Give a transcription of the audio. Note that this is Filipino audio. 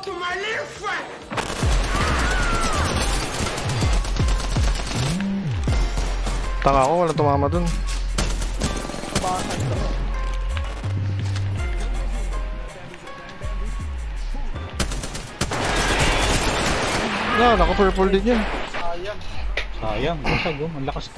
to my little friend. Tanga ko, wala tumama dun. Basag. No, naka-purple din yun. Sayang. Sayang, basag oh. Ang lakas